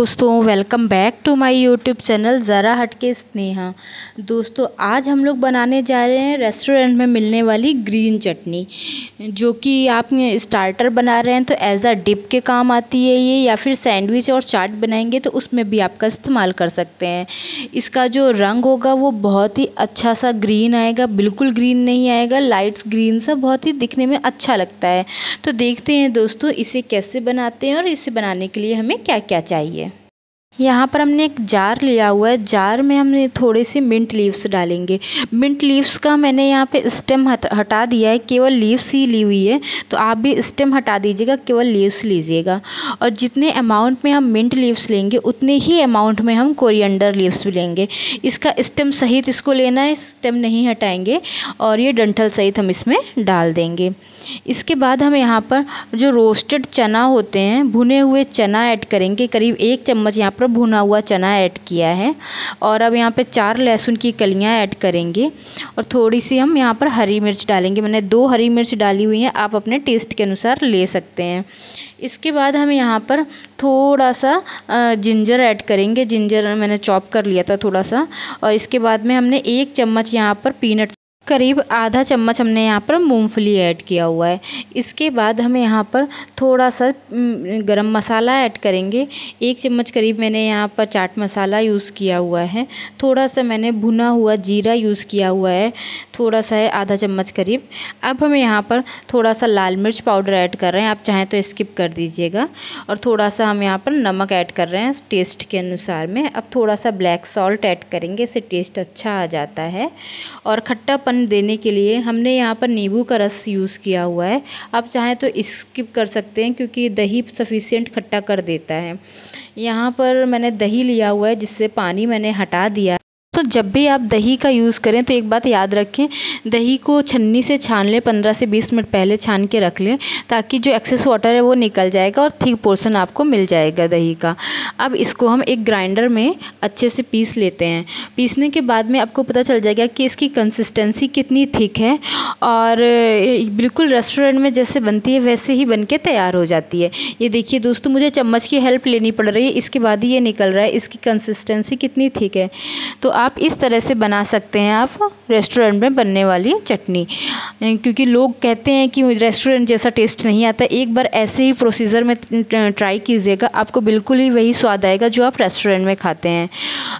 दोस्तों welcome back to my YouTube channel ज़रा हटके स्नेहा दोस्तों, आज हम लोग बनाने जा रहे हैं रेस्टोरेंट में मिलने वाली ग्रीन चटनी, जो कि आप स्टार्टर बना रहे हैं तो एज अ डिप के काम आती है ये, या फिर सैंडविच और चाट बनाएँगे तो उसमें भी आपका इस्तेमाल कर सकते हैं। इसका जो रंग होगा, वो बहुत ही अच्छा सा ग्रीन आएगा, बिल्कुल ग्रीन नहीं आएगा लाइट्स ग्रीन सा, बहुत ही दिखने में अच्छा लगता है। तो देखते हैं दोस्तों, इसे कैसे बनाते हैं और इसे बनाने के लिए हमें क्या क्या चाहिए। यहाँ पर हमने एक जार लिया हुआ है। जार में हमने थोड़े से मिंट लीव्स डालेंगे। मिंट लीव्स का मैंने यहाँ पे स्टेम हटा दिया है। केवल लीव्स ही ली हुई है। तो आप भी स्टेम हटा दीजिएगा, केवल लीव्स लीजिएगा। और जितने अमाउंट में हम मिंट लीव्स लेंगे, उतने ही अमाउंट में हम कोरिएंडर लीव्स भी लेंगे। इसका स्टेम सहित इसको लेना है स्टेम नहीं हटाएँगे। और ये डंठल सहित हम इसमें डाल देंगे। इसके बाद हम यहाँ पर जो रोस्टेड चना होते हैं, भुने हुए चना ऐड करेंगे। करीब एक चम्मच यहाँ पर भुना हुआ चना ऐड किया है। और अब यहाँ पे चार लहसुन की कलियाँ ऐड करेंगे। और थोड़ी सी हम यहाँ पर हरी मिर्च डालेंगे। मैंने दो हरी मिर्च डाली हुई हैं, आप अपने टेस्ट के अनुसार ले सकते हैं। इसके बाद हम यहाँ पर थोड़ा सा जिंजर ऐड करेंगे। जिंजर मैंने चॉप कर लिया था थोड़ा सा और इसके बाद में हमने एक चम्मच यहाँ पर पीनट करीब आधा चम्मच हमने यहाँ पर मूंगफली ऐड किया हुआ है। इसके बाद हम यहाँ पर थोड़ा सा गरम मसाला ऐड करेंगे। एक चम्मच करीब मैंने यहाँ पर चाट मसाला यूज़ किया हुआ है। थोड़ा सा मैंने भुना हुआ जीरा यूज़ किया हुआ है। थोड़ा सा है आधा चम्मच करीब। अब हम यहाँ पर थोड़ा सा लाल मिर्च पाउडर ऐड कर रहे हैं। आप चाहें तो स्किप कर दीजिएगा। और थोड़ा सा हम यहाँ पर नमक ऐड कर रहे हैं टेस्ट के अनुसार में। अब थोड़ा सा ब्लैक सॉल्ट ऐड करेंगे, इससे टेस्ट अच्छा आ जाता है। और खट्टापन देने के लिए हमने यहाँ पर नींबू का रस यूज़ किया हुआ है। आप चाहें तो स्किप कर सकते हैं क्योंकि दही सफिशियंट खट्टा कर देता है। यहाँ पर मैंने दही लिया हुआ है जिससे पानी मैंने हटा दिया तो जब भी आप दही का यूज़ करें तो एक बात याद रखें, दही को छन्नी से छान लें, पंद्रह से बीस मिनट पहले छान के रख लें, ताकि जो एक्सेस वाटर है वो निकल जाएगा और थिक पोर्सन आपको मिल जाएगा दही का। अब इसको हम एक ग्राइंडर में अच्छे से पीस लेते हैं। पीसने के बाद में आपको पता चल जाएगा कि इसकी कंसिस्टेंसी कितनी थिक है और बिल्कुल रेस्टोरेंट में जैसे बनती है, वैसे ही बन के तैयार हो जाती है। ये देखिए दोस्तों, मुझे चम्मच की हेल्प लेनी पड़ रही है, इसके बाद ही ये निकल रहा है, इसकी कंसिस्टेंसी कितनी थिक है। तो आप इस तरह से बना सकते हैं आप रेस्टोरेंट में बनने वाली चटनी। क्योंकि लोग कहते हैं कि रेस्टोरेंट जैसा टेस्ट नहीं आता, एक बार ऐसे ही प्रोसीजर में ट्राई कीजिएगा, आपको बिल्कुल ही वही स्वाद आएगा जो आप रेस्टोरेंट में खाते हैं।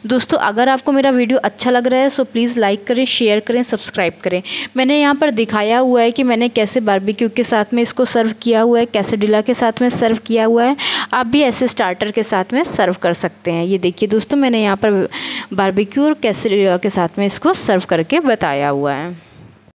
दोस्तों, अगर आपको मेरा वीडियो अच्छा लग रहा है, सो प्लीज़ लाइक करें, शेयर करें, सब्सक्राइब करें। मैंने यहाँ पर दिखाया हुआ है कि मैंने कैसे बारबेक्यू के साथ में इसको सर्व किया हुआ है, कैसे डिला के साथ में सर्व किया हुआ है। आप भी ऐसे स्टार्टर के साथ में सर्व कर सकते हैं। ये देखिए दोस्तों, मैंने यहाँ पर बारबेक्यू और कैसे के साथ में इसको सर्व करके बताया हुआ है।